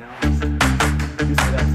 Now,